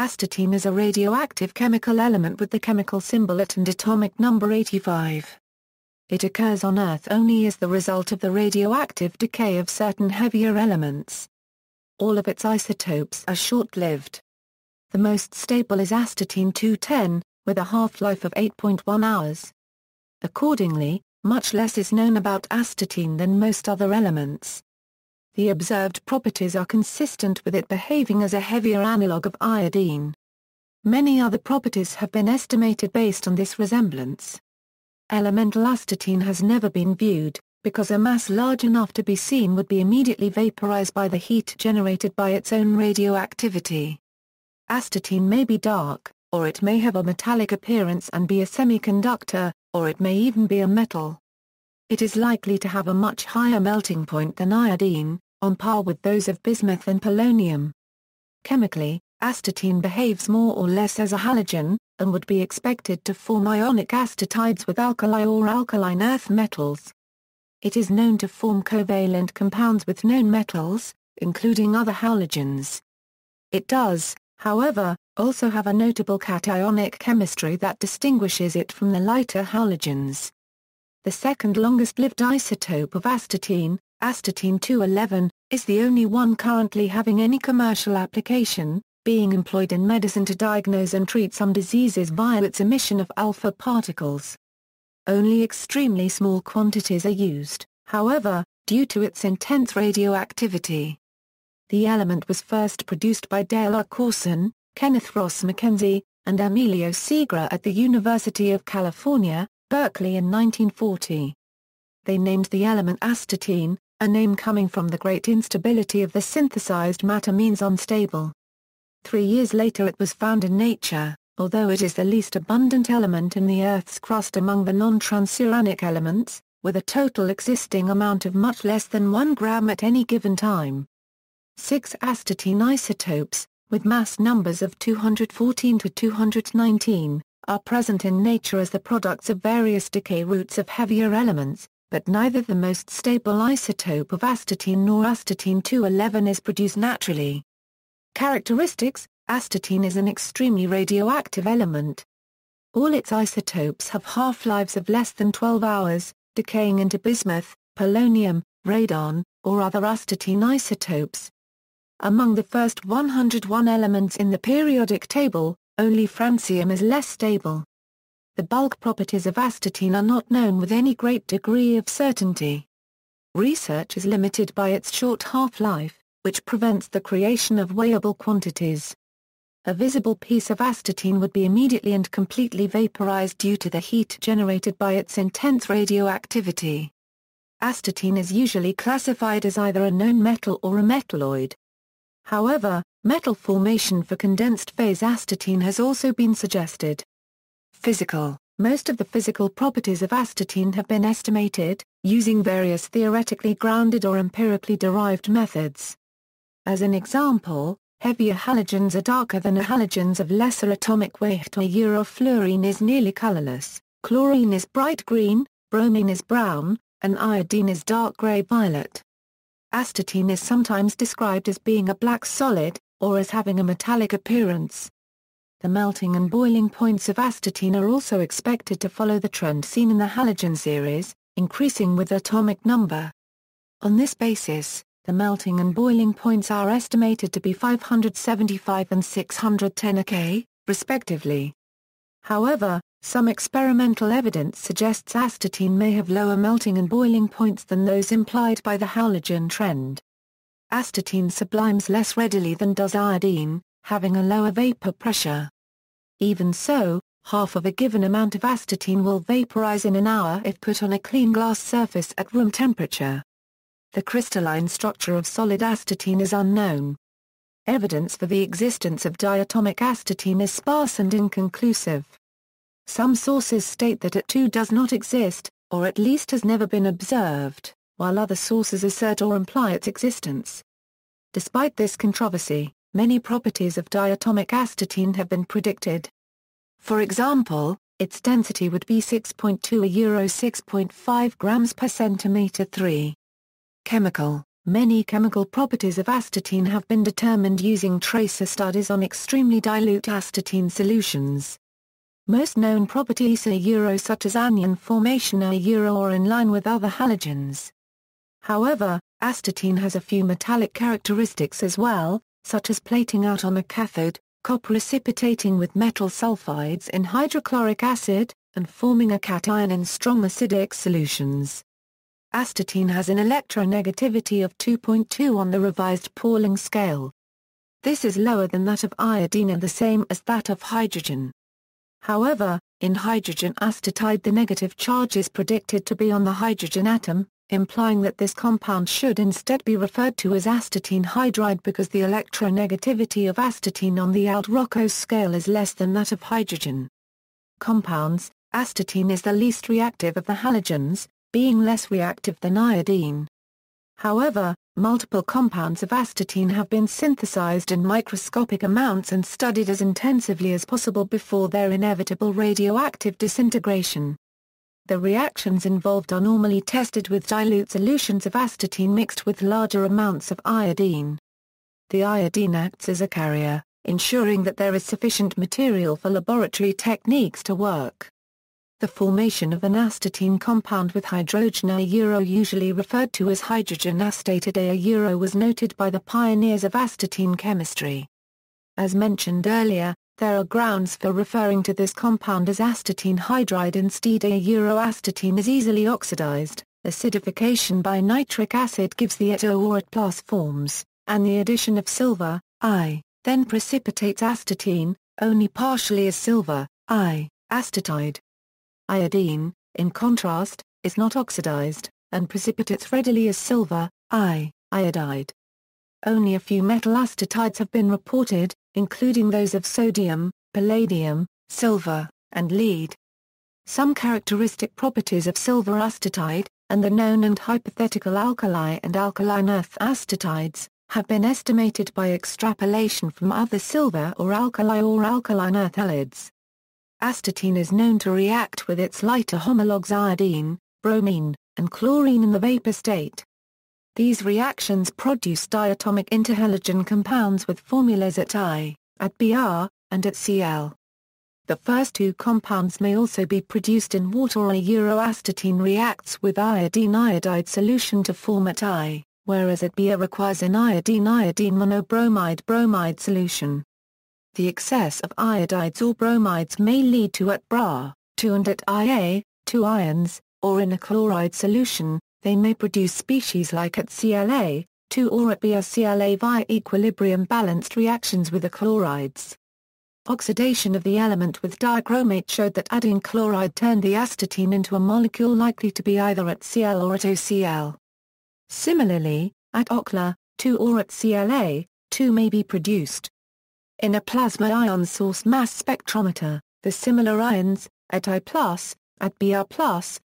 astatine is a radioactive chemical element with the chemical symbol At and atomic number 85. It occurs on Earth only as the result of the radioactive decay of certain heavier elements. All of its isotopes are short-lived. The most stable is astatine-210, with a half-life of 8.1 hours. Accordingly, much less is known about astatine than most other elements. The observed properties are consistent with it behaving as a heavier analogue of iodine. Many other properties have been estimated based on this resemblance. Elemental astatine has never been viewed, because a mass large enough to be seen would be immediately vaporized by the heat generated by its own radioactivity. Astatine may be dark, or it may have a metallic appearance and be a semiconductor, or it may even be a metal. It is likely to have a much higher melting point than iodine, on par with those of bismuth and polonium. Chemically, astatine behaves more or less as a halogen, and would be expected to form ionic astatides with alkali or alkaline earth metals. It is known to form covalent compounds with nonmetals, including other halogens. It does, however, also have a notable cationic chemistry that distinguishes it from the lighter halogens. The second longest-lived isotope of astatine, astatine-211, is the only one currently having any commercial application, being employed in medicine to diagnose and treat some diseases via its emission of alpha particles. Only extremely small quantities are used, however, due to its intense radioactivity. The element was first produced by Dale R. Corson, Kenneth Ross Mackenzie, and Emilio Segre at the University of California, Berkeley in 1940. They named the element astatine, a name coming from the great instability of the synthesized matter means unstable. Three years later it was found in nature, although it is the least abundant element in the Earth's crust among the non-transuranic elements, with a total existing amount of much less than 1 gram at any given time. Six astatine isotopes, with mass numbers of 214 to 219, are present in nature as the products of various decay routes of heavier elements, but neither the most stable isotope of astatine nor astatine-211 is produced naturally. Characteristics Astatine is an extremely radioactive element. All its isotopes have half-lives of less than 12 hours, decaying into bismuth, polonium, radon, or other astatine isotopes, among the first 101 elements in the periodic table, only francium is less stable. The bulk properties of astatine are not known with any great degree of certainty. Research is limited by its short half-life, which prevents the creation of weighable quantities. A visible piece of astatine would be immediately and completely vaporized due to the heat generated by its intense radioactivity. Astatine is usually classified as either a nonmetal or a metalloid. However, metal formation for condensed phase astatine has also been suggested. Physical Most of the physical properties of astatine have been estimated, using various theoretically grounded or empirically derived methods. As an example, heavier halogens are darker than halogens of lesser atomic weight or Eurofluorine is nearly colorless, chlorine is bright green, bromine is brown, and iodine is dark gray-violet. Astatine is sometimes described as being a black solid, or as having a metallic appearance. The melting and boiling points of astatine are also expected to follow the trend seen in the halogen series, increasing with atomic number. On this basis, the melting and boiling points are estimated to be 575 and 610 K, respectively. However, some experimental evidence suggests astatine may have lower melting and boiling points than those implied by the halogen trend. Astatine sublimes less readily than does iodine, having a lower vapor pressure. Even so, half of a given amount of astatine will vaporize in an hour if put on a clean glass surface at room temperature. The crystalline structure of solid astatine is unknown. Evidence for the existence of diatomic astatine is sparse and inconclusive. Some sources state that At2 does not exist, or at least has never been observed, while other sources assert or imply its existence. Despite this controversy, many properties of diatomic astatine have been predicted. For example, its density would be 6.2 a euro 6.5 grams per centimeter 3. Chemical Many chemical properties of astatine have been determined using tracer studies on extremely dilute astatine solutions. Most known properties are euro such as anion formation are euro or in line with other halogens. However, astatine has a few metallic characteristics as well, such as plating out on a cathode, coprecipitating with metal sulfides in hydrochloric acid, and forming a cation in strong acidic solutions. Astatine has an electronegativity of 2.2 on the revised Pauling scale. This is lower than that of iodine and the same as that of hydrogen. However, in hydrogen astatide the negative charge is predicted to be on the hydrogen atom, implying that this compound should instead be referred to as astatine hydride because the electronegativity of astatine on the Allred-Rochow scale is less than that of hydrogen. Compounds, astatine is the least reactive of the halogens, being less reactive than iodine. However, multiple compounds of astatine have been synthesized in microscopic amounts and studied as intensively as possible before their inevitable radioactive disintegration. The reactions involved are normally tested with dilute solutions of astatine mixed with larger amounts of iodine. The iodine acts as a carrier, ensuring that there is sufficient material for laboratory techniques to work. The formation of an astatine compound with hydrogen A usually referred to as hydrogen astatide A euro was noted by the pioneers of astatine chemistry. As mentioned earlier, there are grounds for referring to this compound as astatine hydride instead A euro astatine is easily oxidized, acidification by nitric acid gives the ATO or AT plus forms, and the addition of silver, I, then precipitates astatine, only partially as silver, I, astatide. Iodine, in contrast, is not oxidized, and precipitates readily as silver, I, iodide. Only a few metal astatides have been reported, including those of sodium, palladium, silver, and lead. Some characteristic properties of silver astatide, and the known and hypothetical alkali and alkaline earth astatides, have been estimated by extrapolation from other silver or alkali or alkaline earth halides. Astatine is known to react with its lighter homologues iodine, bromine, and chlorine in the vapor state. These reactions produce diatomic interhalogen compounds with formulas at I, at Br, and at Cl. The first two compounds may also be produced in water or a euroastatine reacts with iodine iodide solution to form at I, whereas at Br requires an iodine-iodine monobromide bromide solution. The excess of iodides or bromides may lead to at Bra, 2 and at Ia, 2 ions, or in a chloride solution, they may produce species like at CLA, 2 or at BrClA via equilibrium-balanced reactions with the chlorides. Oxidation of the element with dichromate showed that adding chloride turned the astatine into a molecule likely to be either at Cl or at OCl. Similarly, at OCla, 2 or at CLA, 2 may be produced. In a plasma ion source mass spectrometer, the similar ions, at I+, at Br+,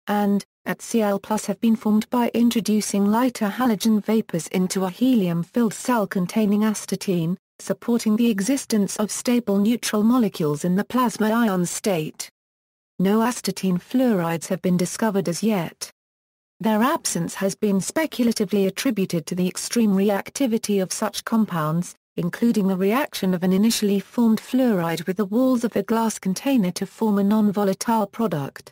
and, at Cl have been formed by introducing lighter halogen vapors into a helium-filled cell containing astatine, supporting the existence of stable neutral molecules in the plasma ion state. No astatine fluorides have been discovered as yet. Their absence has been speculatively attributed to the extreme reactivity of such compounds, including the reaction of an initially formed fluoride with the walls of a glass container to form a non-volatile product.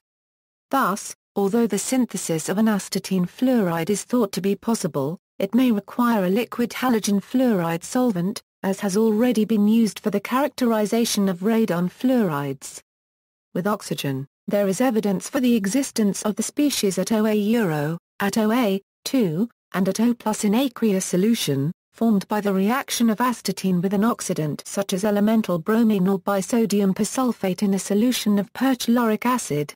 Thus, Although the synthesis of an astatine fluoride is thought to be possible, it may require a liquid halogen fluoride solvent, as has already been used for the characterization of radon fluorides. With oxygen, there is evidence for the existence of the species at OA euro, at OA, 2, and at O plus in aqueous solution, formed by the reaction of astatine with an oxidant such as elemental bromine or bisodium persulfate in a solution of perchloric acid.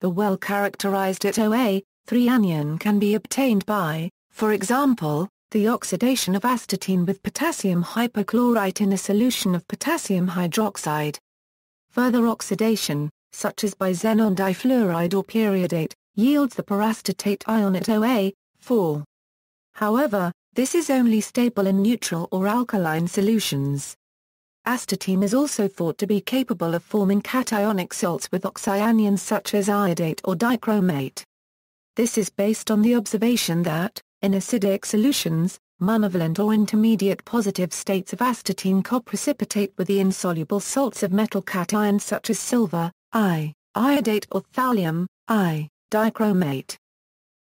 The well-characterized OA, 3 anion can be obtained by, for example, the oxidation of astatine with potassium hypochlorite in a solution of potassium hydroxide. Further oxidation, such as by xenon difluoride or periodate, yields the perastatate ion at OA, 4. However, this is only stable in neutral or alkaline solutions. Astatine is also thought to be capable of forming cationic salts with oxyanions such as iodate or dichromate. This is based on the observation that, in acidic solutions, monovalent or intermediate positive states of astatine coprecipitate with the insoluble salts of metal cations such as silver, I, iodate or thallium, I, dichromate.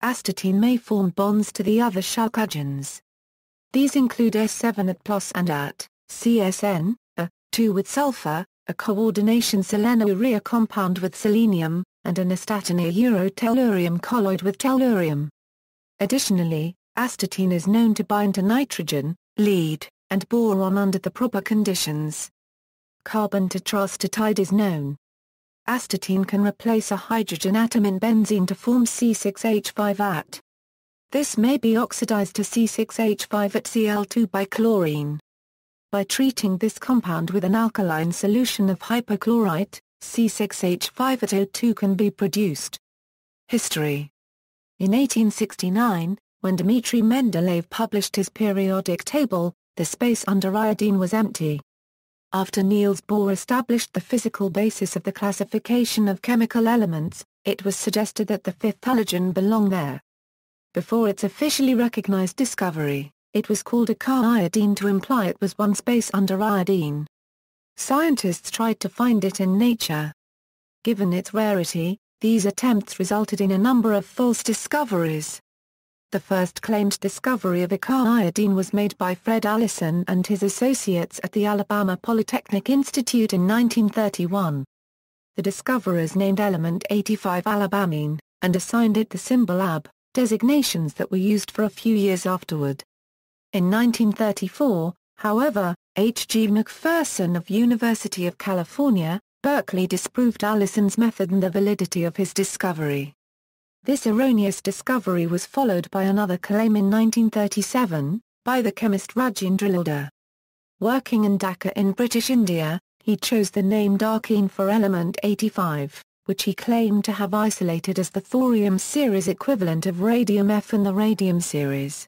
Astatine may form bonds to the other chalcogens. These include S7 at plus and at, CSN, 2 with sulfur, a coordination seleno-urea compound with selenium, and an astatine urotellurium colloid with tellurium. Additionally, astatine is known to bind to nitrogen, lead, and boron under the proper conditions. Carbon tetrastatide is known. Astatine can replace a hydrogen atom in benzene to form C6H5 at. This may be oxidized to C6H5 at Cl2 by chlorine. By treating this compound with an alkaline solution of hypochlorite, C6H5 at O2 can be produced. History In 1869, when Dmitry Mendeleev published his periodic table, the space under iodine was empty. After Niels Bohr established the physical basis of the classification of chemical elements, it was suggested that the fifth halogen belonged there. Before its officially recognized discovery, it was called eka-iodine to imply it was one space under iodine. Scientists tried to find it in nature. Given its rarity, these attempts resulted in a number of false discoveries. The first claimed discovery of eka-iodine was made by Fred Allison and his associates at the Alabama Polytechnic Institute in 1931. The discoverers named element 85 alabamine, and assigned it the symbol AB, designations that were used for a few years afterward. In 1934, however, H. G. McPherson of University of California, Berkeley disproved Allison's method and the validity of his discovery. This erroneous discovery was followed by another claim in 1937, by the chemist Rajendra. Working in Dhaka in British India, he chose the name dakin for element 85, which he claimed to have isolated as the thorium series equivalent of radium F in the radium series.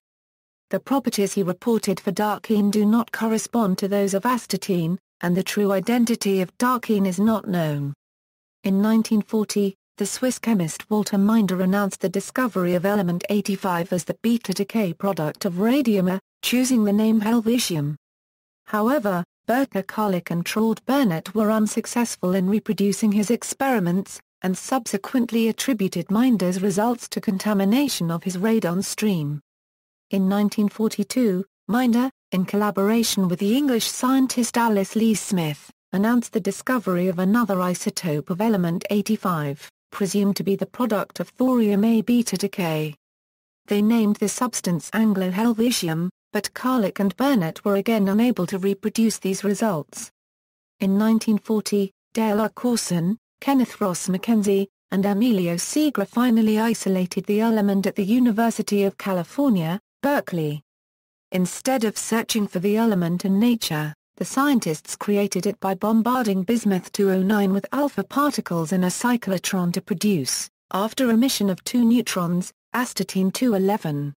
The properties he reported for dakin do not correspond to those of astatine, and the true identity of dakin is not known. In 1940, the Swiss chemist Walter Minder announced the discovery of element 85 as the beta decay product of radium, A, choosing the name helvetium. However, Berta Karlik and Traude Bernert were unsuccessful in reproducing his experiments, and subsequently attributed Minder's results to contamination of his radon stream. In 1942, Minder, in collaboration with the English scientist Alice Leigh-Smith, announced the discovery of another isotope of element 85 presumed to be the product of thorium A beta decay. They named the substance Anglo-Helvetium, but Karlik and Bernert were again unable to reproduce these results. In 1940, Dale R. Corson, Kenneth Ross Mackenzie, and Emilio Segre finally isolated the element at the University of California, Berkeley. Instead of searching for the element in nature, the scientists created it by bombarding bismuth-209 with alpha particles in a cyclotron to produce, after emission of two neutrons, astatine-211.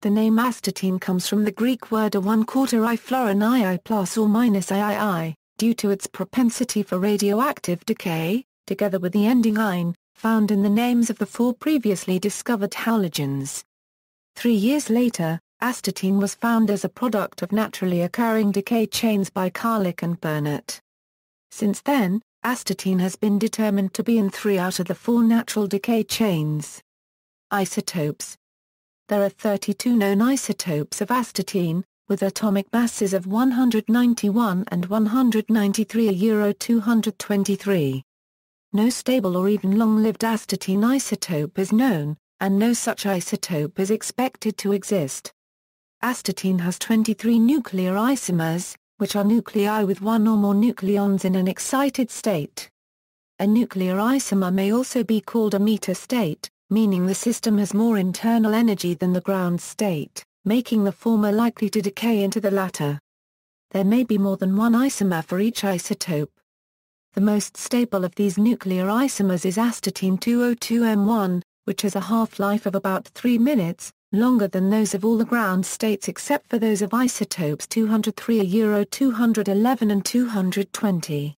The name astatine comes from the Greek word a one-quarter i fluorine II plus or minus III, due to its propensity for radioactive decay, together with the ending ine, found in the names of the four previously discovered halogens. Three years later, Astatine was found as a product of naturally occurring decay chains by Karlik and Bernert. Since then, astatine has been determined to be in three out of the four natural decay chains. Isotopes There are 32 known isotopes of astatine, with atomic masses of 191 and 193 Euro 223. No stable or even long-lived astatine isotope is known, and no such isotope is expected to exist. Astatine has 23 nuclear isomers, which are nuclei with one or more nucleons in an excited state. A nuclear isomer may also be called a meta state, meaning the system has more internal energy than the ground state, making the former likely to decay into the latter. There may be more than one isomer for each isotope. The most stable of these nuclear isomers is astatine 202M1, which has a half-life of about 3 minutes, longer than those of all the ground states except for those of isotopes 203 Euro 211 and 220.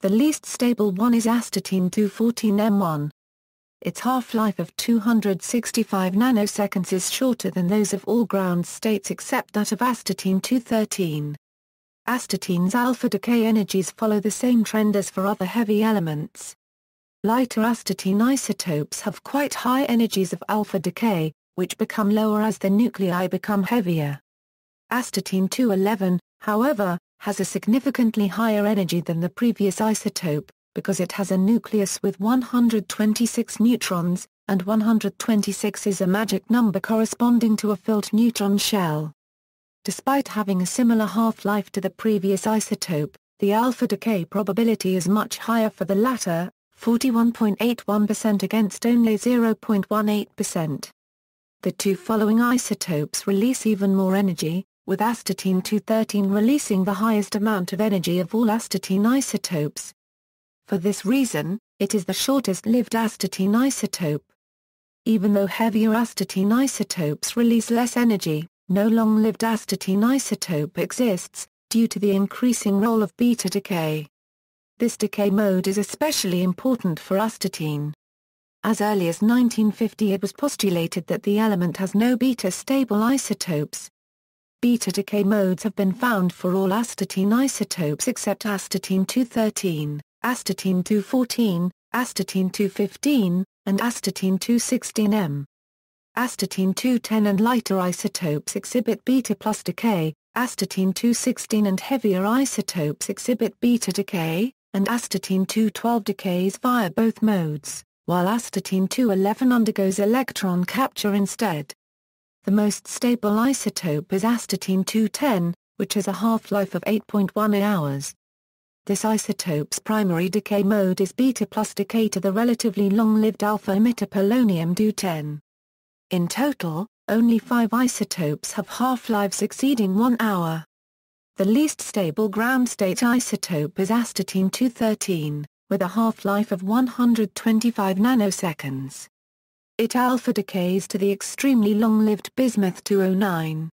The least stable one is astatine 214M1. its half-life of 265 nanoseconds is shorter than those of all ground states except that of astatine-213. Astatine's alpha decay energies follow the same trend as for other heavy elements. Lighter astatine isotopes have quite high energies of alpha decay, which become lower as the nuclei become heavier. Astatine-211, however, has a significantly higher energy than the previous isotope, because it has a nucleus with 126 neutrons, and 126 is a magic number corresponding to a filled neutron shell. Despite having a similar half-life to the previous isotope, the alpha decay probability is much higher for the latter, 41.81% against only 0.18%. The two following isotopes release even more energy, with astatine-213 releasing the highest amount of energy of all astatine isotopes, for this reason, it is the shortest-lived astatine isotope. Even though heavier astatine isotopes release less energy, no long-lived astatine isotope exists, due to the increasing role of beta decay. This decay mode is especially important for astatine. As early as 1950 it was postulated that the element has no beta-stable isotopes. Beta decay modes have been found for all astatine isotopes except astatine-213 astatine-214, astatine-215, and astatine-216M. Astatine-210 and lighter isotopes exhibit beta plus decay, astatine-216 and heavier isotopes exhibit beta decay, and astatine-212 decays via both modes, while astatine-211 undergoes electron capture instead. The most stable isotope is astatine-210, which has a half-life of 8.1 hours. This isotope's primary decay mode is beta plus decay to the relatively long-lived alpha emitter polonium-210. In total, only five isotopes have half-lives exceeding one hour. The least stable ground-state isotope is astatine-213, with a half-life of 125 nanoseconds. It alpha decays to the extremely long-lived bismuth-209.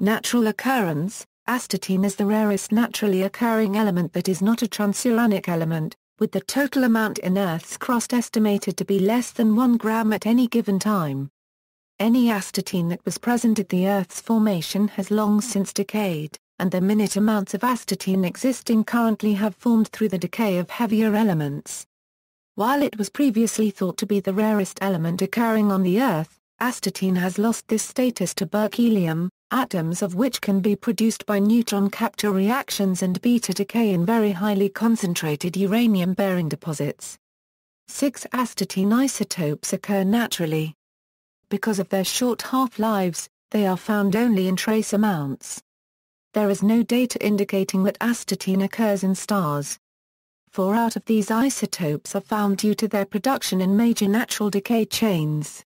Natural occurrence, Astatine is the rarest naturally occurring element that is not a transuranic element, with the total amount in Earth's crust estimated to be less than 1 gram at any given time. Any astatine that was present at the Earth's formation has long since decayed, and the minute amounts of astatine existing currently have formed through the decay of heavier elements. While it was previously thought to be the rarest element occurring on the Earth, astatine has lost this status to berkelium, atoms of which can be produced by neutron capture reactions and beta decay in very highly concentrated uranium-bearing deposits. Six astatine isotopes occur naturally. Because of their short half-lives, they are found only in trace amounts. There is no data indicating that astatine occurs in stars. Four out of these isotopes are found due to their production in major natural decay chains.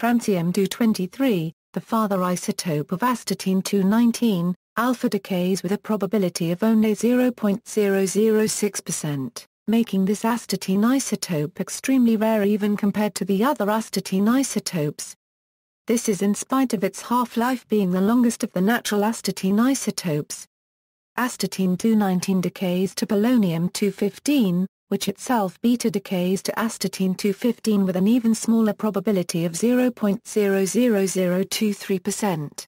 Francium-223, the father isotope of astatine-219, alpha decays with a probability of only 0.006%, making this astatine isotope extremely rare even compared to the other astatine isotopes. This is in spite of its half-life being the longest of the natural astatine isotopes. Astatine-219 decays to polonium-215, which itself beta decays to astatine-215 with an even smaller probability of 0.00023%.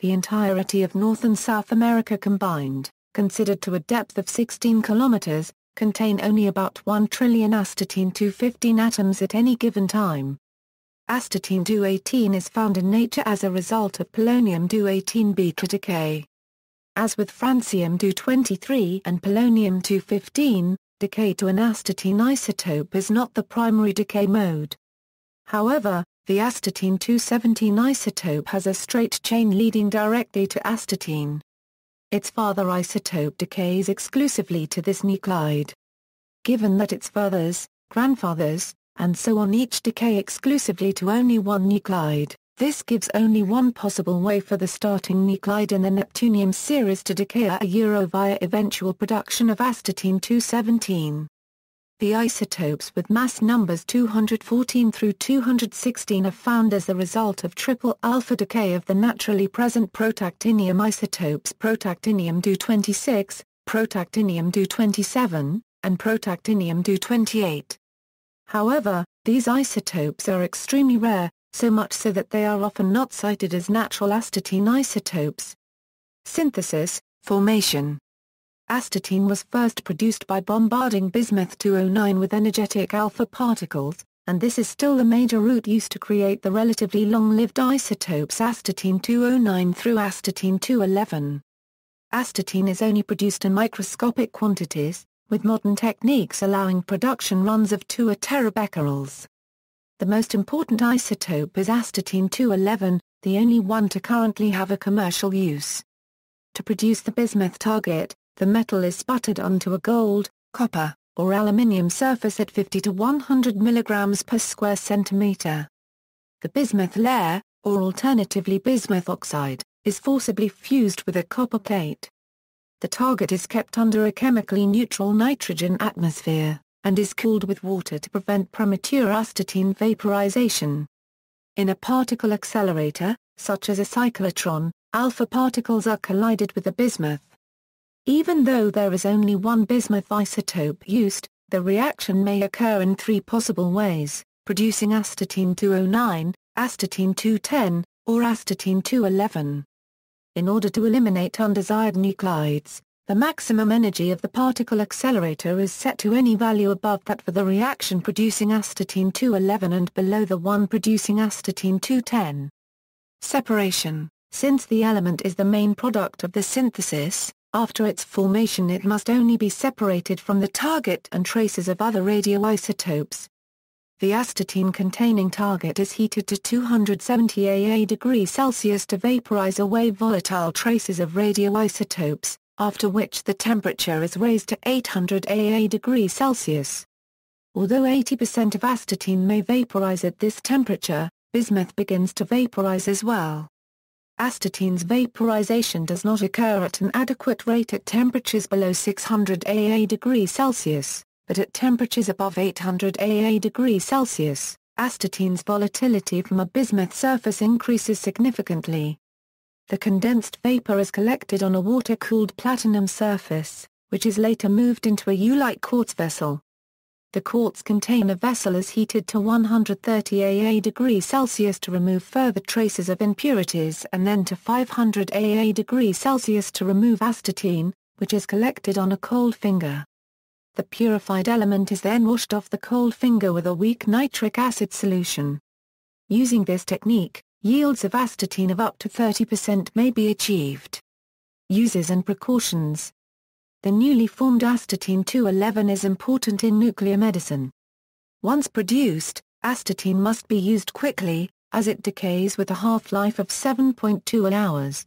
The entirety of North and South America combined, considered to a depth of 16 kilometers, contain only about 1 trillion astatine-215 atoms at any given time. Astatine-218 is found in nature as a result of polonium-218 beta decay. As with francium-223 and polonium-215, decay to an astatine isotope is not the primary decay mode. However, the astatine-217 isotope has a straight chain leading directly to astatine. Its father isotope decays exclusively to this nuclide. Given that its fathers, grandfathers, and so on each decay exclusively to only one nuclide, this gives only one possible way for the starting nuclide in the neptunium series to decay a euro via eventual production of astatine-217. The isotopes with mass numbers 214 through 216 are found as the result of triple alpha decay of the naturally present protactinium isotopes protactinium-226, protactinium-227, and protactinium-228. However, these isotopes are extremely rare, so much so that they are often not cited as natural astatine isotopes. Synthesis, formation. Astatine was first produced by bombarding bismuth-209 with energetic alpha particles, and this is still the major route used to create the relatively long-lived isotopes astatine-209 through astatine-211. Astatine is only produced in microscopic quantities, with modern techniques allowing production runs of 2 terabecquerels. The most important isotope is astatine-211, the only one to currently have a commercial use. To produce the bismuth target, the metal is sputtered onto a gold, copper, or aluminium surface at 50 to 100 mg per square centimeter. The bismuth layer, or alternatively bismuth oxide, is forcibly fused with a copper plate. The target is kept under a chemically neutral nitrogen atmosphere and is cooled with water to prevent premature astatine vaporization. In a particle accelerator, such as a cyclotron, alpha particles are collided with the bismuth. Even though there is only one bismuth isotope used, the reaction may occur in three possible ways, producing astatine-209, astatine-210, or astatine-211. In order to eliminate undesired nuclides, the maximum energy of the particle accelerator is set to any value above that for the reaction producing astatine-211 and below the one producing astatine-210. Separation Since the element is the main product of the synthesis, after its formation it must only be separated from the target and traces of other radioisotopes. The astatine-containing target is heated to 270 AA degrees Celsius to vaporize away volatile traces of radioisotopes, after which the temperature is raised to 800 AA degrees Celsius. Although 80% of astatine may vaporize at this temperature, bismuth begins to vaporize as well. Astatine's vaporization does not occur at an adequate rate at temperatures below 600 AA degrees Celsius, but at temperatures above 800 AA degrees Celsius, astatine's volatility from a bismuth surface increases significantly. The condensed vapor is collected on a water-cooled platinum surface, which is later moved into a U-like quartz vessel. The quartz container vessel is heated to 130 AA degrees Celsius to remove further traces of impurities and then to 500 AA degrees Celsius to remove astatine, which is collected on a cold finger. The purified element is then washed off the cold finger with a weak nitric acid solution. Using this technique, yields of astatine of up to 30% may be achieved. Uses and precautions The newly formed astatine-211 is important in nuclear medicine. Once produced, astatine must be used quickly, as it decays with a half-life of 7.2 hours.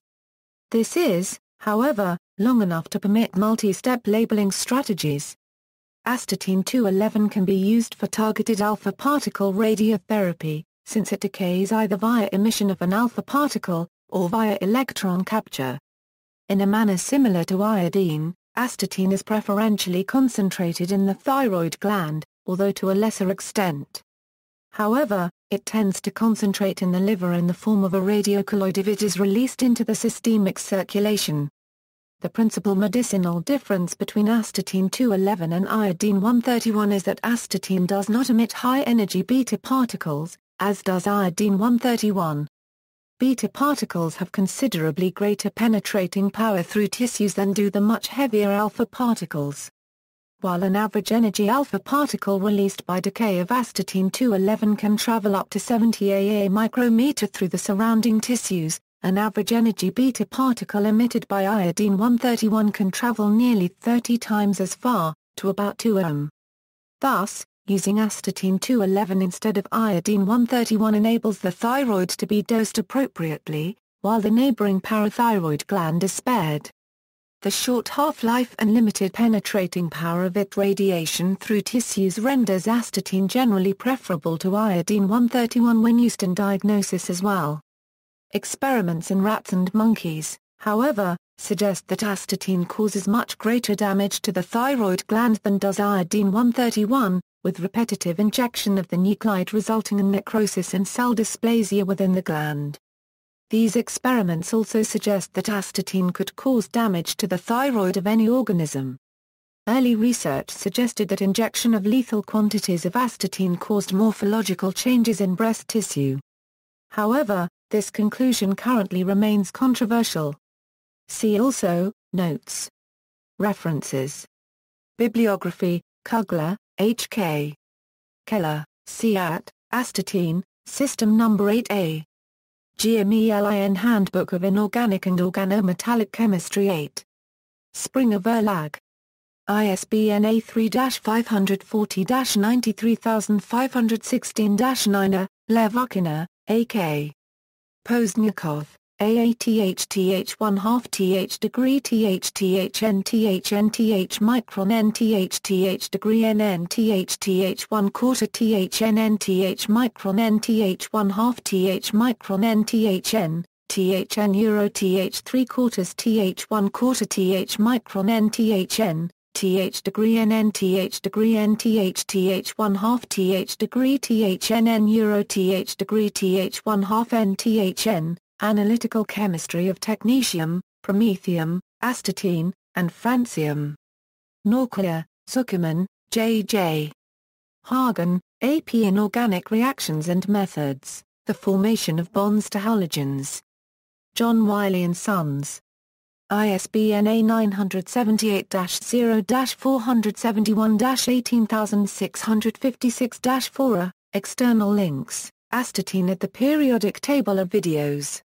This is, however, long enough to permit multi-step labeling strategies. Astatine-211 can be used for targeted alpha particle radiotherapy, since it decays either via emission of an alpha particle, or via electron capture. In a manner similar to iodine, astatine is preferentially concentrated in the thyroid gland, although to a lesser extent. However, it tends to concentrate in the liver in the form of a radiocolloid if it is released into the systemic circulation. The principal medicinal difference between astatine-211 and iodine-131 is that astatine does not emit high-energy beta particles, as does iodine-131. Beta particles have considerably greater penetrating power through tissues than do the much heavier alpha particles. While an average energy alpha particle released by decay of astatine-211 can travel up to 70 AA micrometer through the surrounding tissues, an average energy beta particle emitted by iodine-131 can travel nearly 30 times as far, to about 2 ohm. Thus, using astatine-211 instead of iodine-131 enables the thyroid to be dosed appropriately, while the neighboring parathyroid gland is spared. The short half-life and limited penetrating power of it radiation through tissues renders astatine generally preferable to iodine-131 when used in diagnosis as well. Experiments in rats and monkeys, however, suggest that astatine causes much greater damage to the thyroid gland than does iodine-131, with repetitive injection of the nuclide resulting in necrosis and cell dysplasia within the gland. These experiments also suggest that astatine could cause damage to the thyroid of any organism. early research suggested that injection of lethal quantities of astatine caused morphological changes in breast tissue. However, this conclusion currently remains controversial. See also, Notes. References. Bibliography, Kugler, H.K. Keller, Ciat, Astatine, System No. 8A. GMELIN Handbook of Inorganic and Organometallic Chemistry 8. Springer Verlag. ISBN A3-540-93516-9, Levakina, A.K. Pozdnyakov, AATH 1 half th degree th th n th n th micron n th th degree n n th th 1 quarter th n n micron n th 1 half th micron n th n th n euro th 3 quarters th 1 quarter th micron n th degree n n th degree n th th 1 half th degree th n n euro th degree th 1 half n th n Analytical Chemistry of Technetium, Promethium, Astatine, and Francium. Norquist, Zuckerman, J. J. Hagen, AP Inorganic Reactions and Methods, The Formation of Bonds to Halogens. John Wiley & Sons. ISBN A978-0-471-18656-4 External links, Astatine at the periodic table of videos.